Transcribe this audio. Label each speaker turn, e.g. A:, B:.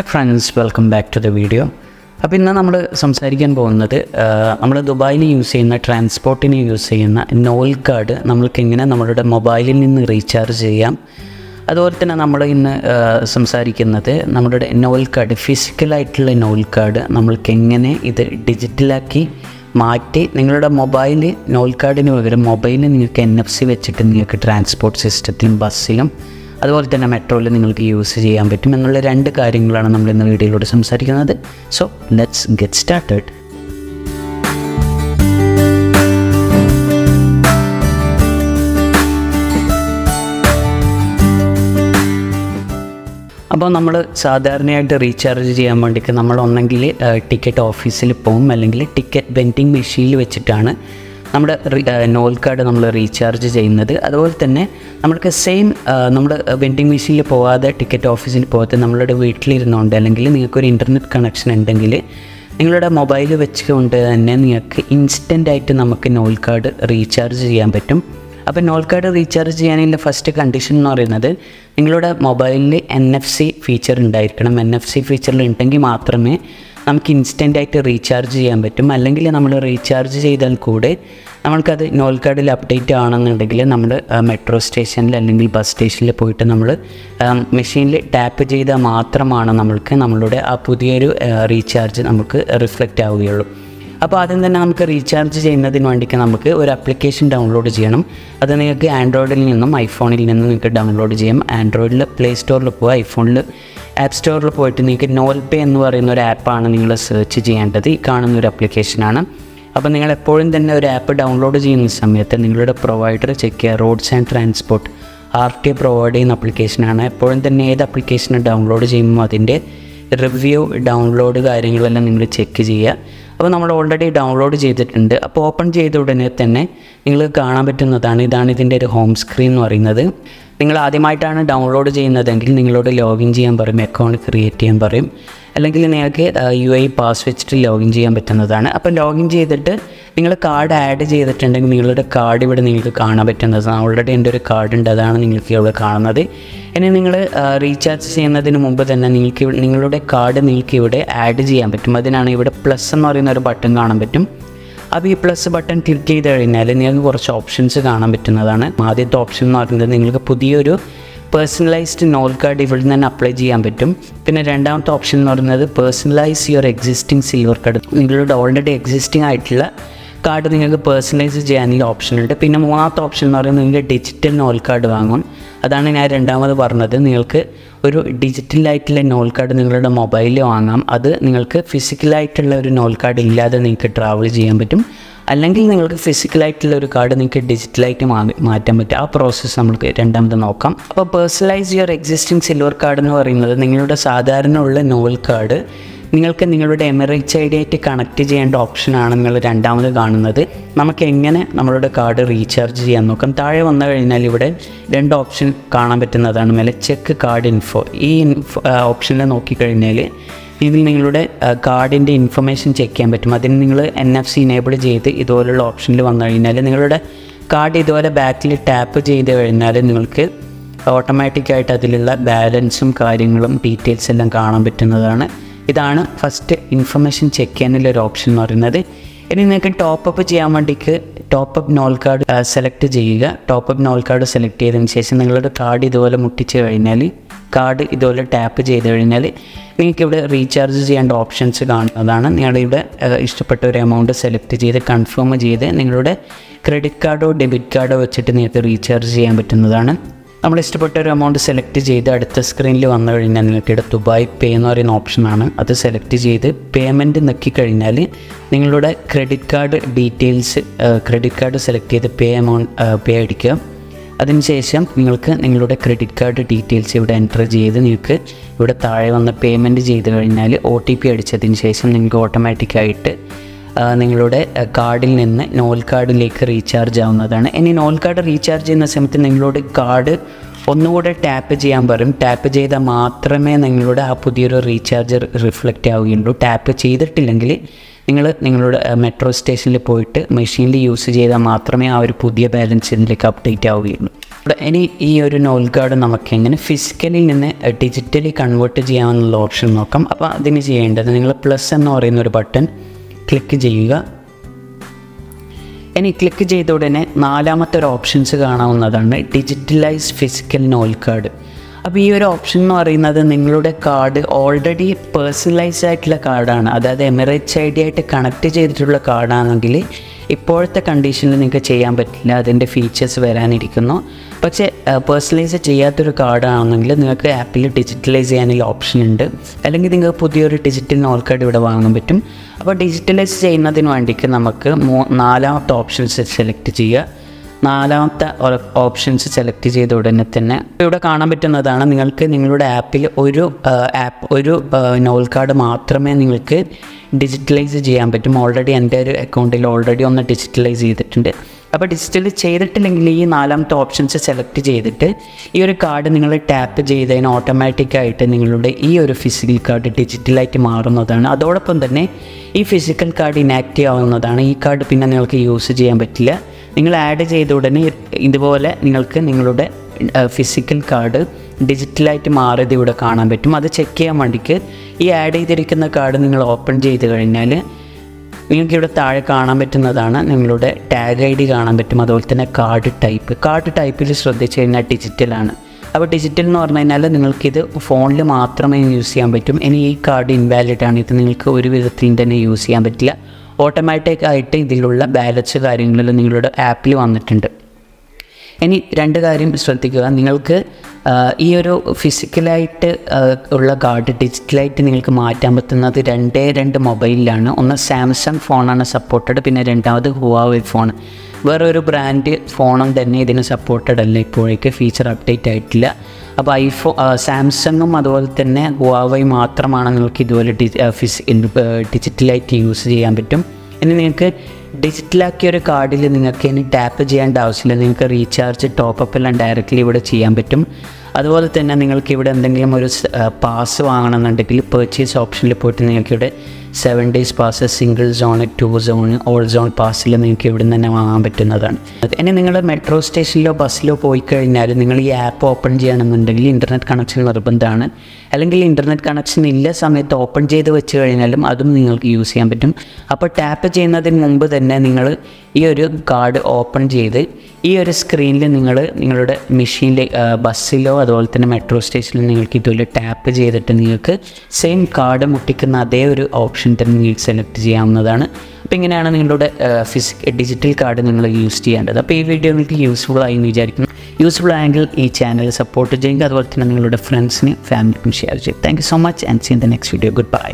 A: Hi friends welcome back to the video അപ്പോൾ ഇന്ന് നമ്മൾ സംസാരിക്കാൻ പോകുന്നത് നമ്മൾ ദുബായിൽ യൂസ് ചെയ്യുന്ന ട്രാൻസ്പോർട്ടിന് യൂസ് ചെയ്യുന്ന നോൽ കാർഡ് നമ്മൾക്ക് എങ്ങനെ നമ്മളുടെ മൊബൈലിൽ നിന്ന് റീചാർജ് ചെയ്യാം. അതുപോലെ തന്നെ നമ്മൾ ഇന്ന് സംസാരിക്കുന്നത് നമ്മളുടെ നോൽ കാർഡ് ഫിസിക്കലായിട്ടുള്ള നോൽ കാർഡ് നമ്മൾക്ക് എങ്ങനെ ഇത് ഡിജിറ്റലാക്കി മാറ്റി നിങ്ങളുടെ മൊബൈൽ നോൽ കാർഡിന് പകരം മൊബൈലിൽ നിങ്ങൾക്ക് എൻ എഫ് സി വെച്ചിട്ട് നിങ്ങൾക്ക് ട്രാൻസ്പോർട്ട് സിസ്റ്റത്തിലും ബസ്സിലും അതുപോലെ തന്നെ മെട്രോയിൽ നിങ്ങൾക്ക് യൂസ് ചെയ്യാൻ പറ്റും എന്നുള്ള രണ്ട് കാര്യങ്ങളാണ് നമ്മൾ ഇന്ന് വീഡിയോയിലൂടെ സംസാരിക്കുന്നത്. സോ ലെറ്റ്സ് ഗെറ്റ് സ്റ്റാർട്ടഡ് അപ്പോൾ നമ്മൾ സാധാരണയായിട്ട് റീചാർജ് ചെയ്യാൻ വേണ്ടിയിട്ട് നമ്മൾ ഒന്നെങ്കിൽ ടിക്കറ്റ് ഓഫീസിൽ പോകും അല്ലെങ്കിൽ ടിക്കറ്റ് വെൻഡിങ് മെഷീനിൽ വെച്ചിട്ടാണ് നമ്മുടെ നോൽ കാർഡ് നമ്മൾ റീചാർജ് ചെയ്യുന്നത്. അതുപോലെ തന്നെ നമ്മൾക്ക് സെയിം നമ്മൾ വെൻഡിങ് മെഷീനിൽ പോകാതെ ടിക്കറ്റ് ഓഫീസിൽ പോകാതെ നമ്മളുടെ വീട്ടിലിരുന്നുകൊണ്ട് അല്ലെങ്കിൽ നിങ്ങൾക്കൊരു ഇന്റർനെറ്റ് കണക്ഷൻ ഉണ്ടെങ്കിൽ നിങ്ങളുടെ മൊബൈൽ വെച്ചുകൊണ്ട് തന്നെ നിങ്ങൾക്ക് ഇൻസ്റ്റന്റായിട്ട് നമുക്ക് നോൽ കാർഡ് റീചാർജ് ചെയ്യാൻ പറ്റും. അപ്പോൾ നോൾ കാർഡ് റീചാർജ് ചെയ്യാനുള്ള ഫസ്റ്റ് കണ്ടീഷൻ എന്ന് പറയുന്നത് നിങ്ങളുടെ മൊബൈലിൽ എൻ എഫ് സി ഫീച്ചർ ഉണ്ടായിരിക്കണം. എൻ എഫ് സി ഫീച്ചറിൽ ഉണ്ടെങ്കിൽ മാത്രമേ നമുക്ക് ഇൻസ്റ്റന്റ് ആയിട്ട് റീചാർജ് ചെയ്യാൻ പറ്റും. അല്ലെങ്കിൽ നമ്മൾ റീചാർജ് ചെയ്താൽ കൂടെ നമ്മൾക്കത് നോൾ കാർഡിൽ അപ്ഡേറ്റ് ആണെന്നുണ്ടെങ്കിൽ നമ്മൾ മെട്രോ സ്റ്റേഷനിൽ അല്ലെങ്കിൽ ബസ് സ്റ്റേഷനിൽ പോയിട്ട് നമ്മൾ മെഷീനിൽ ടാപ്പ് ചെയ്താൽ മാത്രമാണ് നമ്മൾക്ക് നമ്മളുടെ ആ പുതിയൊരു റീചാർജ് നമുക്ക് റിഫ്ലക്റ്റ് ആവുകയുള്ളൂ. അപ്പോൾ ആദ്യം തന്നെ നമുക്ക് റീചാർജ് ചെയ്യുന്നതിന് വേണ്ടിയിട്ട് നമുക്ക് ഒരു ആപ്ലിക്കേഷൻ ഡൗൺലോഡ് ചെയ്യണം. അത് നിങ്ങൾക്ക് ആൻഡ്രോയിഡിൽ നിന്നും ഐഫോണിൽ നിന്നും നിങ്ങൾക്ക് ഡൗൺലോഡ് ചെയ്യാം. ആൻഡ്രോയിഡിൽ പ്ലേ സ്റ്റോറിൽ പോകുക ഐഫോണിൽ ആപ്പ് സ്റ്റോറിൽ പോയിട്ട് നിങ്ങൾക്ക് നോൽ പേ എന്ന് പറയുന്ന ഒരു ആപ്പാണ് നിങ്ങൾ സെർച്ച് ചെയ്യേണ്ടത്. ഈ കാണുന്ന ഒരു ആപ്ലിക്കേഷനാണ് അപ്പോൾ നിങ്ങൾ എപ്പോഴും തന്നെ ഒരു ആപ്പ് ഡൗൺലോഡ് ചെയ്യുന്ന സമയത്ത് നിങ്ങളുടെ പ്രൊവൈഡർ ചെക്ക് ചെയ്യുക. Roads and transport R T provide ചെയ്യുന്ന ആപ്ലിക്കേഷനാണ് എപ്പോഴും തന്നെ ഏത് ആപ്ലിക്കേഷൻ ഡൗൺലോഡ് ചെയ്യുമ്പോൾ അതിന്റെ റിവ്യൂ ഡൗൺലോഡ് കാര്യങ്ങളെല്ലാം നിങ്ങൾ ചെക്ക് ചെയ്യുക. അപ്പോൾ നമ്മൾ ഓൾറെഡി ഡൗൺലോഡ് ചെയ്തിട്ടുണ്ട്. അപ്പോൾ ഓപ്പൺ ചെയ്ത ഉടനെ തന്നെ നിങ്ങൾ കാണാൻ പറ്റുന്നതാണ്. ഇതാണ് ഇതിന്റെ ഒരു ഹോം സ്ക്രീൻ എന്ന് പറയുന്നത്. നിങ്ങൾ ആദ്യമായിട്ടാണ് ഡൗൺലോഡ് ചെയ്യുന്നതെങ്കിൽ നിങ്ങളോട് ലോഗിൻ ചെയ്യാൻ പറയും അക്കൗണ്ട് ക്രിയേറ്റ് ചെയ്യാൻ പറയും. അല്ലെങ്കിൽ നിങ്ങൾക്ക് യു ഐ പാസ് വെച്ചിട്ട് ലോഗിൻ ചെയ്യാൻ പറ്റുന്നതാണ്. അപ്പോൾ ലോഗിൻ ചെയ്തിട്ട് നിങ്ങൾ കാർഡ് ആഡ് ചെയ്തിട്ടുണ്ടെങ്കിൽ നിങ്ങളുടെ കാർഡ് ഇവിടെ നിങ്ങൾക്ക് കാണാൻ പറ്റുന്നതാണ്. ഓൾറെഡി എന്റെ ഒരു കാർഡ് ഉണ്ട് അതാണ് നിങ്ങൾക്ക് ഇവിടെ കാണുന്നത്. ഇനി നിങ്ങൾ റീചാർജ് ചെയ്യുന്നതിന് മുമ്പ് തന്നെ നിങ്ങൾക്ക് നിങ്ങളുടെ കാർഡ് നിങ്ങൾക്ക് ഇവിടെ ആഡ് ചെയ്യാൻ പറ്റും. അതിനാണ് ഇവിടെ പ്ലസ് എന്ന് പറയുന്ന ഒരു ബട്ടൺ കാണാൻ പറ്റും. അപ്പോൾ ഈ പ്ലസ് ബട്ടൺ ക്ലിക്ക് ചെയ്ത് കഴിഞ്ഞാൽ നിങ്ങൾക്ക് കുറച്ച് ഓപ്ഷൻസ് കാണാൻ പറ്റുന്നതാണ്. ആദ്യത്തെ ഓപ്ഷൻ എന്ന് പറയുന്നത് നിങ്ങൾക്ക് പുതിയൊരു പേഴ്സണലൈസ്ഡ് നോൾ കാർഡ് ഇവിടെ നിന്ന് തന്നെ അപ്ലൈ ചെയ്യാൻ പറ്റും. പിന്നെ രണ്ടാമത്തെ ഓപ്ഷൻ എന്ന് പറയുന്നത് personalise your existing silver card നിങ്ങളുടെ ഓൾറെഡി എക്സിസ്റ്റിംഗ് ആയിട്ടുള്ള കാർഡ് നിങ്ങൾക്ക് പേഴ്സണലൈസ് ചെയ്യാനുള്ള ഓപ്ഷൻ ഉണ്ട്. പിന്നെ മൂന്നാമത്തെ ഓപ്ഷൻ എന്ന് പറയുന്നത് നിങ്ങൾക്ക് ഡിജിറ്റൽ നോൾ കാർഡ് വാങ്ങും. അതാണ് ഞാൻ രണ്ടാമത് പറഞ്ഞത്. നിങ്ങൾക്ക് ഒരു ഡിജിറ്റലായിട്ടുള്ള നോൾ കാർഡ് നിങ്ങളുടെ മൊബൈലിൽ വാങ്ങാം. അത് നിങ്ങൾക്ക് ഫിസിക്കലായിട്ടുള്ള ഒരു നോൾ കാർഡ് ഇല്ലാതെ നിങ്ങൾക്ക് ട്രാവൽ ചെയ്യാൻ പറ്റും. അല്ലെങ്കിൽ നിങ്ങൾക്ക് ഫിസിക്കലായിട്ടുള്ള ഒരു കാർഡ് നിങ്ങൾക്ക് ഡിജിറ്റലായിട്ട് മാറ്റാൻ പറ്റും. ആ പ്രോസസ്സ് നമുക്ക് രണ്ടാമത് നോക്കാം. അപ്പോൾ personalise your existing silver card എന്ന് പറയുന്നത് നിങ്ങളുടെ സാധാരണ ഉള്ള നോൾ കാർഡ് നിങ്ങൾക്ക് നിങ്ങളുടെ എമിറേറ്റ്സ് ഐ ആയിട്ട് കണക്ട് ചെയ്യേണ്ട ഓപ്ഷനാണ് നിങ്ങൾ രണ്ടാമത് കാണുന്നത്. നമുക്ക് എങ്ങനെ നമ്മളുടെ കാർഡ് റീചാർജ് ചെയ്യാൻ നോക്കാം. താഴെ വന്നു കഴിഞ്ഞാൽ ഇവിടെ രണ്ട് ഓപ്ഷൻ കാണാൻ പറ്റുന്നതാണ്. മേലെ ചെക്ക് കാർഡ് ഇൻഫോ ഈ ഓപ്ഷനിൽ നോക്കിക്കഴിഞ്ഞാൽ ഇതിൽ നിങ്ങളുടെ കാർഡിന്റെ ഇൻഫർമേഷൻ ചെക്ക് ചെയ്യാൻ പറ്റും. അതിന് നിങ്ങൾ എൻ എഫ് സി ഇനേബിൾ ചെയ്ത് ഇതുപോലുള്ള ഓപ്ഷനിൽ വന്നു കഴിഞ്ഞാൽ നിങ്ങളുടെ കാർഡ് ഇതുപോലെ ബാക്കിൽ ടാപ്പ് ചെയ്ത് കഴിഞ്ഞാൽ നിങ്ങൾക്ക് ഓട്ടോമാറ്റിക്കായിട്ട് അതിലുള്ള ബാലൻസും കാര്യങ്ങളും ഡീറ്റെയിൽസ് എല്ലാം കാണാൻ പറ്റുന്നതാണ്. ഇതാണ് ഫസ്റ്റ് ഇൻഫർമേഷൻ ചെക്ക് ചെയ്യാനുള്ള ഒരു ഓപ്ഷൻ എന്ന് പറയുന്നത്. ഇനി നിങ്ങൾക്ക് ടോപ്പ് അപ്പ് ചെയ്യാൻ വേണ്ടിക്ക് top up Nol card select ചെയ്യുക. Top up Nol card select ചെയ്തതിന് ശേഷം നിങ്ങളുടെ കാർഡ് ഇതുപോലെ മുട്ടിച്ച് കഴിഞ്ഞാൽ കാർഡ് ഇതുപോലെ ടാപ്പ് ചെയ്ത് കഴിഞ്ഞാൽ നിങ്ങൾക്ക് ഇവിടെ റീചാർജ് ചെയ്യേണ്ട ഓപ്ഷൻസ് കാണുന്നതാണ്. നിങ്ങളുടെ ഇവിടെ ഇഷ്ടപ്പെട്ട ഒരു എമൗണ്ട് സെലക്ട് ചെയ്ത് കൺഫേം ചെയ്ത് നിങ്ങളുടെ ക്രെഡിറ്റ് കാർഡോ ഡെബിറ്റ് കാർഡോ വെച്ചിട്ട് നിങ്ങൾക്ക് റീചാർജ് ചെയ്യാൻ പറ്റുന്നതാണ്. നമ്മൾ ഇഷ്ടപ്പെട്ട ഒരു എമൗണ്ട് സെലക്ട് ചെയ്ത് അടുത്ത സ്ക്രീനിൽ വന്നു കഴിഞ്ഞാൽ നിങ്ങൾക്ക് ഇവിടെ ദുബായ് പേ എന്ന് പറയുന്ന ഓപ്ഷനാണ് അത് സെലക്ട് ചെയ്ത് പേയ്മെന്റ് കഴിഞ്ഞാൽ നിങ്ങളുടെ credit card details credit card select ചെയ്ത് പേ എമൗണ്ട് പേ അടിക്കുക. അതിനുശേഷം നിങ്ങൾക്ക് നിങ്ങളുടെ ക്രെഡിറ്റ് കാർഡ് ഡീറ്റെയിൽസ് ഇവിടെ എന്റർ ചെയ്ത് നിങ്ങൾക്ക് ഇവിടെ താഴെ വന്ന് പേയ്മെന്റ് ചെയ്ത് കഴിഞ്ഞാൽ ഒ ടി പി അടിച്ചതിന് ശേഷം നിങ്ങൾക്ക് ഓട്ടോമാറ്റിക്കായിട്ട് നിങ്ങളുടെ കാർഡിൽ നിന്ന് നോൽ കാർഡിലേക്ക് റീചാർജ് ആവുന്നതാണ്. ഇനി നോൽ കാർഡ് റീചാർജ് ചെയ്യുന്ന സമയത്ത് നിങ്ങളുടെ കാർഡ് ഒന്നുകൂടെ ടാപ്പ് ചെയ്യാൻ പറയും. ടാപ്പ് ചെയ്താൽ മാത്രമേ നിങ്ങളുടെ ആ പുതിയൊരു റീചാർജർ റിഫ്ലക്റ്റ് ആവുകയുള്ളൂ. ടാപ്പ് ചെയ്തിട്ടില്ലെങ്കിൽ നിങ്ങൾ നിങ്ങളുടെ മെട്രോ സ്റ്റേഷനിൽ പോയിട്ട് മെഷീനിൽ യൂസ് ചെയ്താൽ മാത്രമേ ആ ഒരു പുതിയ ബാലൻസ് ഇതിലേക്ക് അപ്ഡേറ്റ് ആവുകയുള്ളൂ. ഇനി ഈ ഒരു നോൽ കാർഡ് നമുക്ക് എങ്ങനെ ഫിസിക്കലിൽ നിന്ന് ഡിജിറ്റലി കൺവേർട്ട് ചെയ്യാമെന്നുള്ള ഓപ്ഷൻ നോക്കാം. അപ്പോൾ അതിന് ചെയ്യേണ്ടത് നിങ്ങൾ പ്ലസ് എന്ന് പറയുന്ന ഒരു ബട്ടൺ ക്ലിക്ക് ചെയ്യുക. ഇനി ക്ലിക്ക് ചെയ്ത ഉടനെ നാലാമത്തെ ഒരു ഓപ്ഷൻസ് കാണാവുന്നതാണ് ഡിജിറ്റലൈസ് ഫിസിക്കൽ നോൽ കാർഡ്. അപ്പോൾ ഈ ഒരു ഓപ്ഷൻ എന്ന് പറയുന്നത് നിങ്ങളുടെ കാർഡ് ഓൾറെഡി പേഴ്സണലൈസ് ആയിട്ടുള്ള കാർഡാണ്. അതായത് എമിറേറ്റ്സ് ഐ ഡി ആയിട്ട് കണക്ട് ചെയ്തിട്ടുള്ള കാർഡാണെങ്കിൽ ഇപ്പോഴത്തെ കണ്ടീഷനിൽ നിങ്ങൾക്ക് ചെയ്യാൻ പറ്റില്ല. അതിന്റെ ഫീച്ചേഴ്സ് വരാനിരിക്കുന്നു. പക്ഷേ പേഴ്സണലൈസ് ചെയ്യാത്തൊരു കാർഡാണെങ്കിൽ നിങ്ങൾക്ക് ആപ്പിൽ ഡിജിറ്റലൈസ് ചെയ്യാനുള്ള ഓപ്ഷൻ ഉണ്ട്. അല്ലെങ്കിൽ നിങ്ങൾക്ക് പുതിയൊരു ഡിജിറ്റൽ നോൾ കാർഡ് ഇവിടെ വാങ്ങാൻ പറ്റും. അപ്പോൾ ഡിജിറ്റലൈസ് ചെയ്യുന്നതിന് വേണ്ടിക്ക് നമുക്ക് മൂ നാലാമത്തെ ഓപ്ഷൻസ് സെലക്ട് ചെയ്യുക. നാലാമത്തെ ഓപ്ഷൻസ് സെലക്ട് ചെയ്ത ഉടനെ തന്നെ ഇവിടെ കാണാൻ പറ്റുന്നതാണ് നിങ്ങൾക്ക് നിങ്ങളുടെ ആപ്പിൽ ഒരു ആപ്പ് ഒരു നോൾ കാർഡ് മാത്രമേ നിങ്ങൾക്ക് ഡിജിറ്റലൈസ് ചെയ്യാൻ പറ്റും. ഓൾറെഡി എന്റെ ഒരു അക്കൗണ്ടിൽ ഓൾറെഡി ഒന്ന് ഡിജിറ്റലൈസ് ചെയ്തിട്ടുണ്ട്. അപ്പോൾ ഡിജിറ്റൽ ചെയ്തിട്ടില്ലെങ്കിൽ ഈ നാലാമത്തെ ഓപ്ഷൻസ് സെലക്ട് ചെയ്തിട്ട് ഈ ഒരു കാർഡ് നിങ്ങൾ ടാപ്പ് ചെയ്തതിന് ഓട്ടോമാറ്റിക്കായിട്ട് നിങ്ങളുടെ ഈ ഒരു ഫിസിക്കൽ കാർഡ് ഡിജിറ്റലായിട്ട് മാറുന്നതാണ്. അതോടൊപ്പം തന്നെ ഈ ഫിസിക്കൽ കാർഡ് ഇനാക്റ്റീവ് ആവുന്നതാണ്. ഈ കാർഡ് പിന്നെ നിങ്ങൾക്ക് യൂസ് ചെയ്യാൻ പറ്റില്ല. നിങ്ങൾ ആഡ് ചെയ്ത ഉടനെ ഇതുപോലെ നിങ്ങൾക്ക് നിങ്ങളുടെ ഫിസിക്കൽ കാർഡ് ഡിജിറ്റലായിട്ട് മാറിയത് ഇവിടെ കാണാൻ പറ്റും. അത് ചെക്ക് ചെയ്യാൻ വേണ്ടിക്ക് ഈ ആഡ് ചെയ്തിരിക്കുന്ന കാർഡ് നിങ്ങൾ ഓപ്പൺ ചെയ്ത് കഴിഞ്ഞാൽ നിങ്ങൾക്ക് ഇവിടെ താഴെ കാണാൻ പറ്റുന്നതാണ് നിങ്ങളുടെ ടാഗ് ഐ ഡി കാണാൻ പറ്റും. അതുപോലെ തന്നെ കാർഡ് ടൈപ്പ് കാർഡ് ടൈപ്പിൽ ശ്രദ്ധിച്ചു കഴിഞ്ഞാൽ ഡിജിറ്റലാണ് അപ്പോൾ ഡിജിറ്റൽ എന്ന് പറഞ്ഞു കഴിഞ്ഞാൽ നിങ്ങൾക്കിത് ഫോണിൽ മാത്രമേ യൂസ് ചെയ്യാൻ പറ്റും. ഇനി ഈ കാർഡ് ഇൻവാലിഡ് ആണ്. ഇത് നിങ്ങൾക്ക് ഒരു വിധത്തിലും തന്നെ യൂസ് ചെയ്യാൻ പറ്റില്ല. ഓട്ടോമാറ്റിക് ആയിട്ട് ഇതിലുള്ള ബാലൻസ് കാര്യങ്ങളിൽ നിങ്ങളുടെ ആപ്പിൽ വന്നിട്ടുണ്ട്. ഇനി രണ്ട് കാര്യം ശ്രദ്ധിക്കുക. നിങ്ങൾക്ക് ഈ ഒരു ഫിസിക്കലായിട്ട് ഉള്ള കാർഡ് ഡിജിറ്റലായിട്ട് നിങ്ങൾക്ക് മാറ്റാൻ പറ്റുന്നത് രണ്ടേ രണ്ട് മൊബൈലിലാണ് ഒന്ന് സാംസങ് ഫോണാണ് സപ്പോർട്ടഡ് പിന്നെ രണ്ടാമത് ഹുവാവേ ഫോൺ വേറൊരു ബ്രാൻഡ് ഫോണും തന്നെ ഇതിന് സപ്പോർട്ടഡ് അല്ല. ഇപ്പോഴേക്ക് ഫീച്ചർ അപ്ഡേറ്റ് ആയിട്ടില്ല. അപ്പോൾ ഐഫോ സാംസങ്ങും അതുപോലെ തന്നെ ഹുവാവൈ മാത്രമാണ് നിങ്ങൾക്ക് ഇതുപോലെ ഡിജി ഡിജിറ്റലായിട്ട് യൂസ് ചെയ്യാൻ പറ്റും. ഇനി നിങ്ങൾക്ക് ഡിജിറ്റലാക്കിയ ഒരു കാർഡിൽ നിങ്ങൾക്ക് ഇനി ടാപ്പ് ചെയ്യേണ്ട ആവശ്യമില്ല. നിങ്ങൾക്ക് റീചാർജ് ടോപ്പ് അപ്പ് എല്ലാം ഡയറക്റ്റ്ലി ഇവിടെ ചെയ്യാൻ പറ്റും. അതുപോലെ തന്നെ നിങ്ങൾക്ക് ഇവിടെ എന്തെങ്കിലും ഒരു പാസ് വാങ്ങണമെന്നുണ്ടെങ്കിൽ പർച്ചേസ് ഓപ്ഷനിൽ പോയിട്ട് നിങ്ങൾക്ക് ഇവിടെ seven days pass single zone to zone all zone പാസ്സിൽ നിങ്ങൾക്ക് ഇവിടെ നിന്ന് തന്നെ വാങ്ങാൻ പറ്റുന്നതാണ്. ഇനി നിങ്ങൾ മെട്രോ സ്റ്റേഷനിലോ ബസ്സിലോ പോയി കഴിഞ്ഞാൽ നിങ്ങൾ ഈ ആപ്പ് ഓപ്പൺ ചെയ്യണമെന്നുണ്ടെങ്കിൽ ഇന്റർനെറ്റ് കണക്ഷൻ നിർബന്ധമാണ്. അല്ലെങ്കിൽ ഇന്റർനെറ്റ് കണക്ഷൻ ഇല്ല സമയത്ത് ഓപ്പൺ ചെയ്ത് വെച്ച് കഴിഞ്ഞാലും അതും നിങ്ങൾക്ക് യൂസ് ചെയ്യാൻ പറ്റും. അപ്പോൾ ടാപ്പ് ചെയ്യുന്നതിന് മുമ്പ് തന്നെ നിങ്ങൾ ഈ ഒരു കാർഡ് ഓപ്പൺ ചെയ്ത് ഈ ഒരു സ്ക്രീനിൽ നിങ്ങൾ നിങ്ങളുടെ മെഷീനിലെ ബസ്സിലോ അതുപോലെ തന്നെ മെട്രോ സ്റ്റേഷനിലോ നിങ്ങൾക്ക് ഇതുപോലെ ടാപ്പ് ചെയ്തിട്ട് നിങ്ങൾക്ക് സെയിം കാർഡ് മുട്ടിക്കുന്ന അതേ ഒരു ഓപ്ഷൻ തന്നെ നിങ്ങൾക്ക് സെലക്ട് ചെയ്യാവുന്നതാണ്. അപ്പോൾ ഇങ്ങനെയാണ് നിങ്ങളുടെ ഫിസിക് ഡിജിറ്റൽ കാർഡ് നിങ്ങൾ യൂസ് ചെയ്യേണ്ടത്. അപ്പോൾ ഈ വീഡിയോ നിങ്ങൾക്ക് യൂസ്ഫുൾ ആയി എന്ന് വിചാരിക്കുന്നു. യൂസ്ഫുൾ ആയെങ്കിൽ ഈ ചാനൽ സപ്പോർട്ട് ചെയ്യുക. അതുപോലെ തന്നെ നിങ്ങളുടെ ഫ്രണ്ട്സിനും ഫാമിലിക്കും ഷെയർ ചെയ്യുക. Thank you so much. And see in the next video. Good bye.